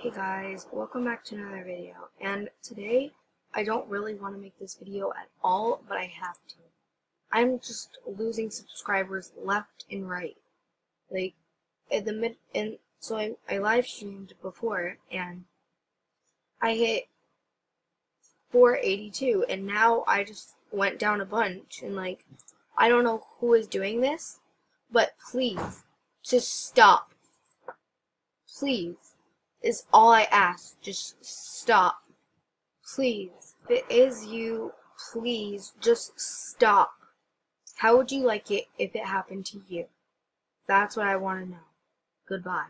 Hey guys, welcome back to another video. And today, I don't really want to make this video at all, but I have to. I'm just losing subscribers left and right. Like, at the mid, and so I, I live streamed before, and I hit 482, and now I just went down a bunch, and like, I don't know who is doing this, but please, just stop. Please is all I ask. Just stop. Please. If it is you, please just stop. How would you like it if it happened to you? That's what I want to know. Goodbye.